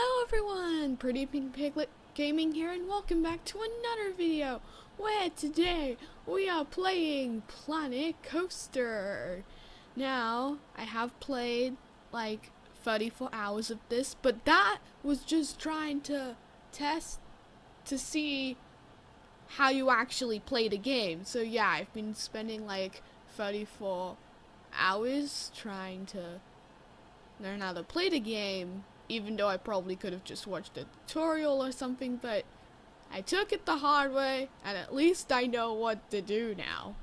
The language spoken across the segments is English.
Hello everyone, Pretty Pink Piglet Gaming here and welcome back to another video where today we are playing Planet Coaster. Now, I have played like 34 hours of this, but that was just trying to test to see how you actually play the game. So yeah, I've been spending like 34 hours trying to learn how to play the game even though I probably could have just watched a tutorial or something, but I took it the hard way, and at least I know what to do now.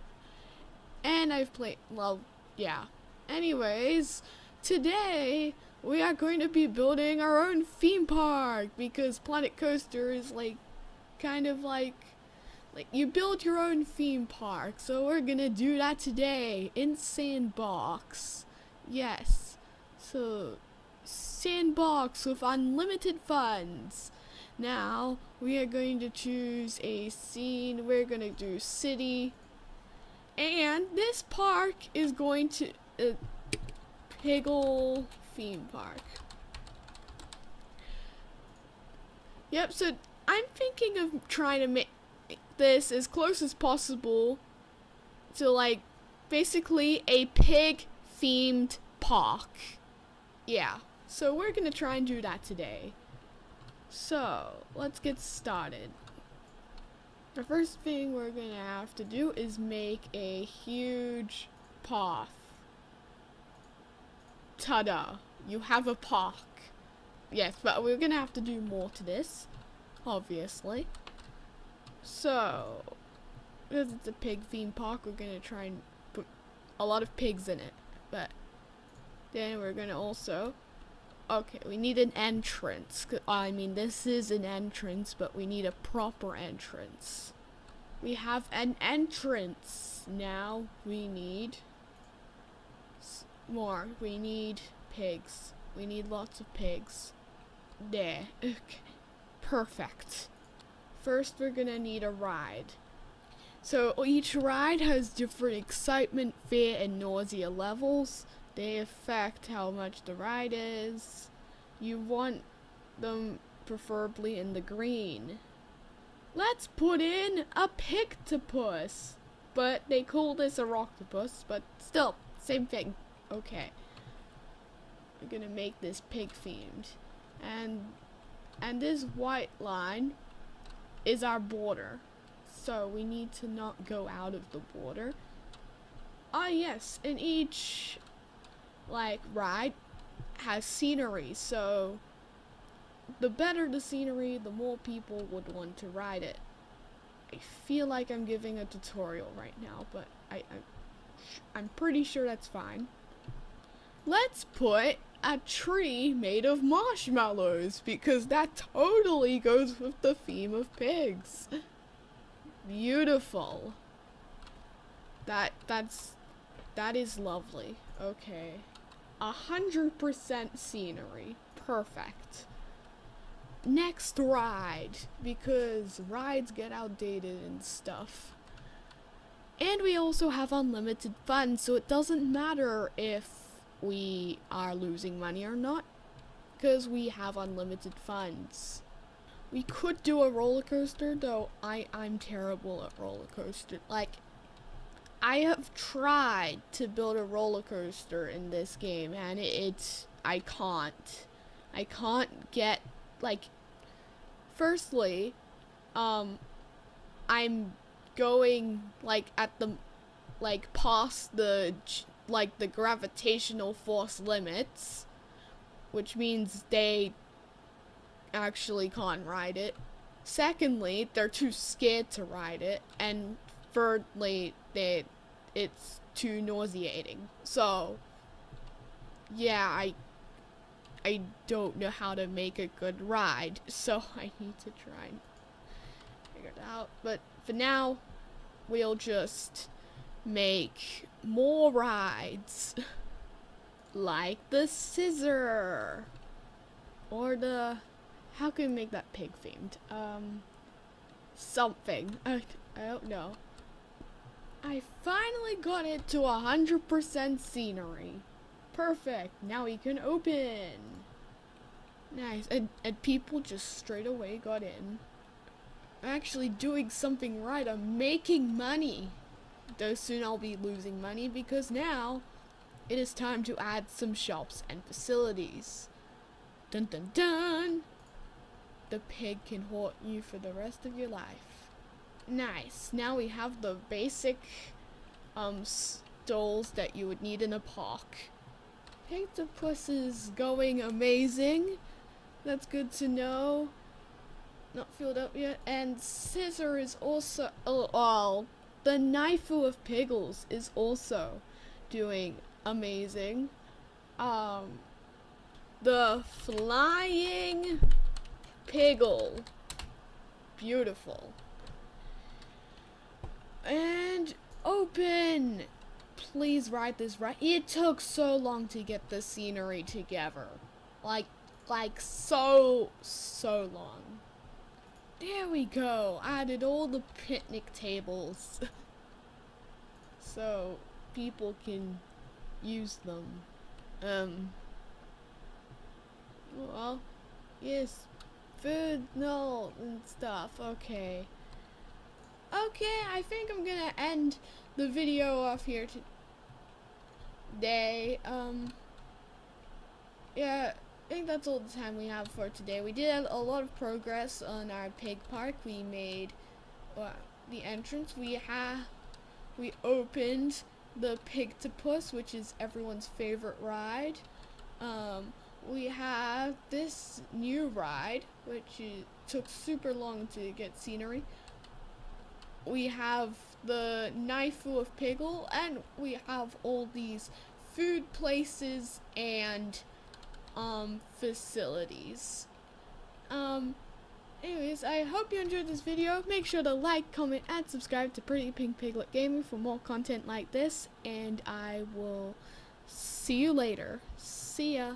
And I've played, well, yeah. Anyways, today we are going to be building our own theme park because Planet Coaster is like, kind of like, like you build your own theme park. So we're gonna do that today in Sandbox. Yes. So sandbox with unlimited funds. Now, we are going to choose a scene. We're going to do city. And this park is going to... Uh, Piggle theme park. Yep, so I'm thinking of trying to make this as close as possible to like basically a pig themed park. Yeah. So we're going to try and do that today. So, let's get started. The first thing we're going to have to do is make a huge path. Ta-da! You have a park. Yes, but we're going to have to do more to this, obviously. So, because it's a pig theme park, we're going to try and put a lot of pigs in it. But then we're going to also Okay, we need an entrance. I mean, this is an entrance, but we need a proper entrance. We have an entrance. Now we need more. We need pigs. We need lots of pigs. There. Okay. Perfect. First, we're gonna need a ride. So each ride has different excitement, fear, and nausea levels. They affect how much the ride is. You want them preferably in the green. Let's put in a pigtopus. But they call this a octopus, but still, same thing. Okay. We're gonna make this pig themed. And and this white line is our border. So we need to not go out of the border. Ah yes, in each like ride has scenery, so the better the scenery, the more people would want to ride it. I feel like I'm giving a tutorial right now, but I, I I'm pretty sure that's fine. Let's put a tree made of marshmallows because that totally goes with the theme of pigs. Beautiful. That that's that is lovely. Okay. A hundred percent scenery. Perfect. Next ride, because rides get outdated and stuff. And we also have unlimited funds, so it doesn't matter if we are losing money or not, because we have unlimited funds. We could do a roller coaster, though I, I'm terrible at roller coaster. Like, I have tried to build a roller coaster in this game and it's I can't. I can't get like firstly um I'm going like at the like past the like the gravitational force limits which means they actually can't ride it. Secondly, they're too scared to ride it and thirdly, they it's too nauseating. So, yeah, I I don't know how to make a good ride, so I need to try and figure it out. But for now, we'll just make more rides. like the scissor. Or the... How can we make that pig themed? Um... Something. I, I don't know. I finally got it to 100% scenery. Perfect. Now we can open. Nice. And, and people just straight away got in. I'm actually doing something right. I'm making money. Though soon I'll be losing money because now it is time to add some shops and facilities. Dun dun dun! The pig can haunt you for the rest of your life. Nice. Now we have the basic um stalls that you would need in a park. Pigtopus is going amazing. That's good to know. Not filled up yet. And Scissor is also oh, oh the Knifeu of Piggles is also doing amazing. Um the flying piggle. Beautiful. And open! Please write this right. It took so long to get the scenery together. Like, like so, so long. There we go. Added all the picnic tables. so people can use them. Um, well, yes, food, no, and stuff. Okay. Okay, I think I'm gonna end the video off here today. Um, yeah, I think that's all the time we have for today. We did a lot of progress on our pig park. We made uh, the entrance. We have we opened the Pigtopus, which is everyone's favorite ride. Um, we have this new ride, which took super long to get scenery. We have the Knifeu of Piggle, and we have all these food places and um, facilities. Um, anyways, I hope you enjoyed this video. Make sure to like, comment, and subscribe to Pretty Pink Piglet Gaming for more content like this, and I will see you later. See ya.